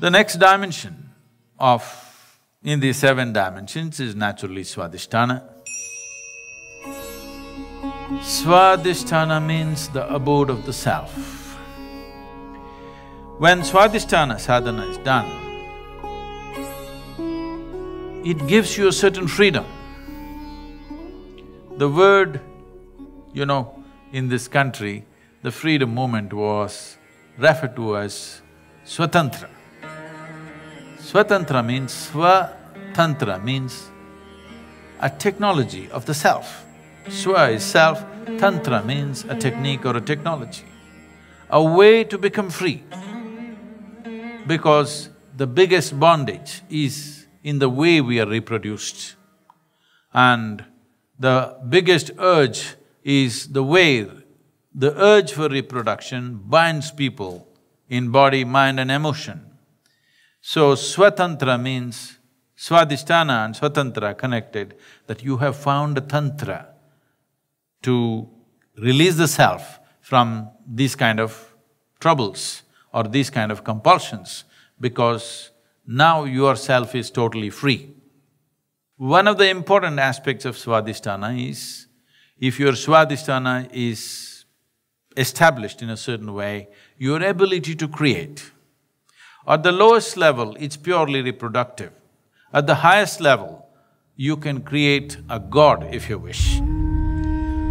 The next dimension of… in the seven dimensions is naturally Swadhisthana. Swadhisthana means the abode of the self. When Swadhisthana sadhana is done, it gives you a certain freedom. The word, you know, in this country, the freedom movement was referred to as Swatantra. Swatantra means… Swatantra means a technology of the self. Swa is self, tantra means a technique or a technology, a way to become free. Because the biggest bondage is in the way we are reproduced. And the biggest urge is the way the urge for reproduction binds people in body, mind and emotion. So Swatantra means Swadhisthana and Swatantra connected, that you have found a tantra to release the self from these kind of troubles or these kind of compulsions because now yourself is totally free. One of the important aspects of Swadhisthana is, if your Swadhisthana is established in a certain way, your ability to create. At the lowest level, it's purely reproductive. At the highest level, you can create a god if you wish.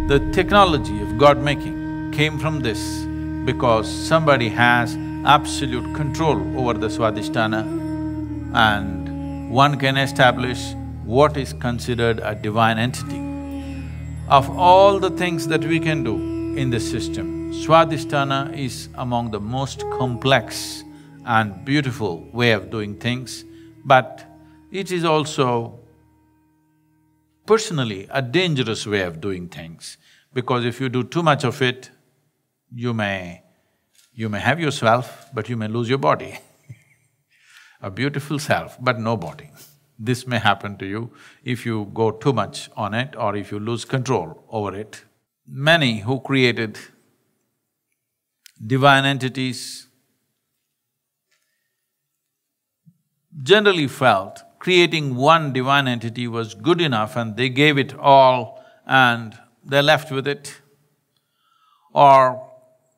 The technology of god-making came from this because somebody has absolute control over the Swadhisthana and one can establish what is considered a divine entity. Of all the things that we can do in this system, Swadhisthana is among the most complex and beautiful way of doing things, but it is also personally a dangerous way of doing things because if you do too much of it, you may… you may have yourself, but you may lose your body a beautiful self, but no body. This may happen to you if you go too much on it or if you lose control over it. Many who created divine entities generally felt creating one divine entity was good enough and they gave it all and they're left with it. Or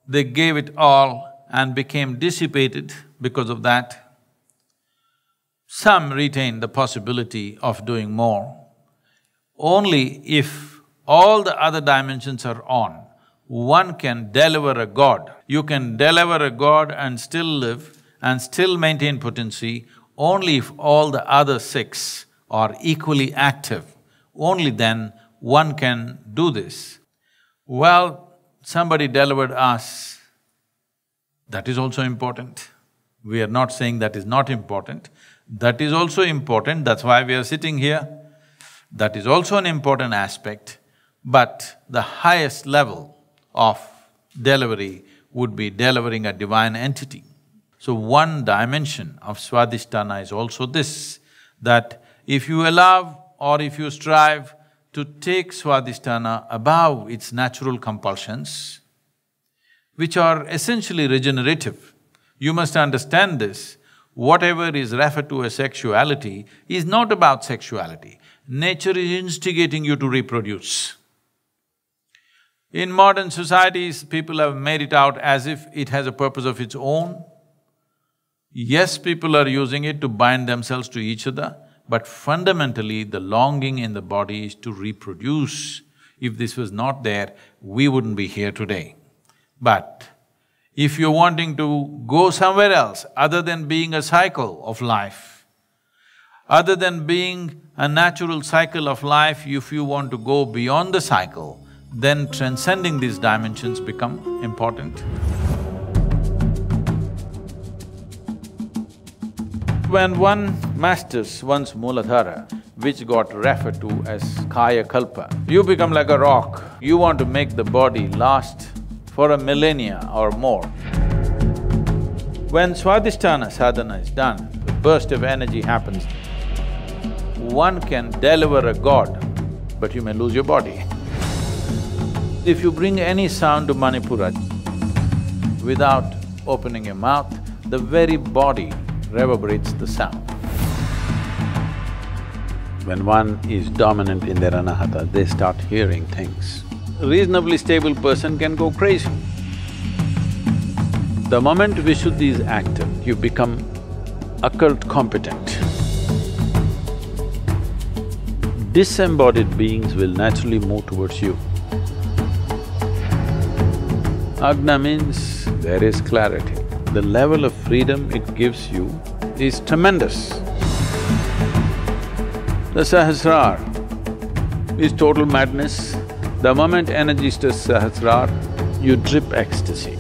they gave it all and became dissipated because of that. Some retain the possibility of doing more. Only if all the other dimensions are on, one can deliver a god. You can deliver a god and still live and still maintain potency only if all the other six are equally active. Only then one can do this. Well, somebody delivered us, that is also important. We are not saying that is not important, that is also important, that's why we are sitting here. That is also an important aspect, but the highest level of delivery would be delivering a divine entity. So one dimension of Swadhisthana is also this, that if you allow or if you strive to take Swadhisthana above its natural compulsions, which are essentially regenerative, you must understand this, whatever is referred to as sexuality is not about sexuality. Nature is instigating you to reproduce. In modern societies, people have made it out as if it has a purpose of its own. Yes, people are using it to bind themselves to each other, but fundamentally the longing in the body is to reproduce. If this was not there, we wouldn't be here today. But if you're wanting to go somewhere else other than being a cycle of life, other than being a natural cycle of life, if you want to go beyond the cycle, then transcending these dimensions become important. When one masters one's Mooladhara, which got referred to as Kaya Kalpa, you become like a rock. You want to make the body last for a millennia or more. When Swadhisthana sadhana is done, the burst of energy happens. One can deliver a god, but you may lose your body. If you bring any sound to Manipura without opening your mouth, the very body reverberates the sound. When one is dominant in their anahata, they start hearing things. A reasonably stable person can go crazy. The moment Vishuddhi is active, you become occult competent. Disembodied beings will naturally move towards you. Agna means there is clarity. The level of freedom it gives you is tremendous. The Sahasrar is total madness. The moment energy stirs Sahasrar, you drip ecstasy.